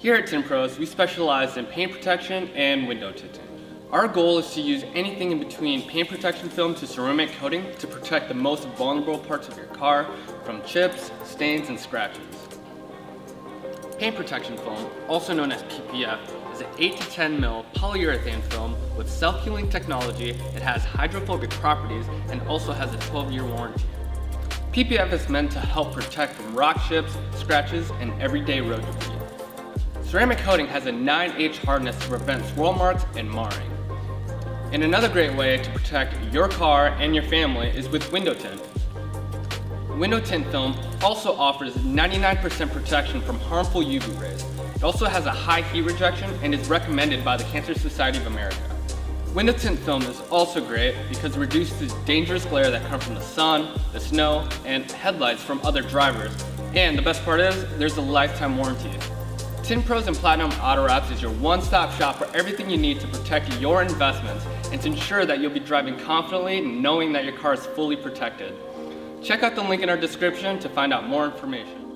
Here at Tint Pros, we specialize in paint protection and window tinting. Our goal is to use anything in between paint protection film to ceramic coating to protect the most vulnerable parts of your car from chips, stains, and scratches. Paint protection film, also known as PPF, is an 8 to 10 mil polyurethane film with self-healing technology. It has hydrophobic properties and also has a 12-year warranty. PPF is meant to help protect from rock chips, scratches, and everyday road debris. Ceramic coating has a 9H hardness to prevent swirl marks and marring. And another great way to protect your car and your family is with window tint. Window tint film also offers 99% protection from harmful UV rays. It also has a high heat rejection and is recommended by the Cancer Society of America. Window tint film is also great because it reduces dangerous glare that comes from the sun, the snow, and headlights from other drivers. And the best part is, there's a lifetime warranty. Tint Pros and Platinum Auto Wraps is your one-stop shop for everything you need to protect your investments and to ensure that you'll be driving confidently knowing that your car is fully protected. Check out the link in our description to find out more information.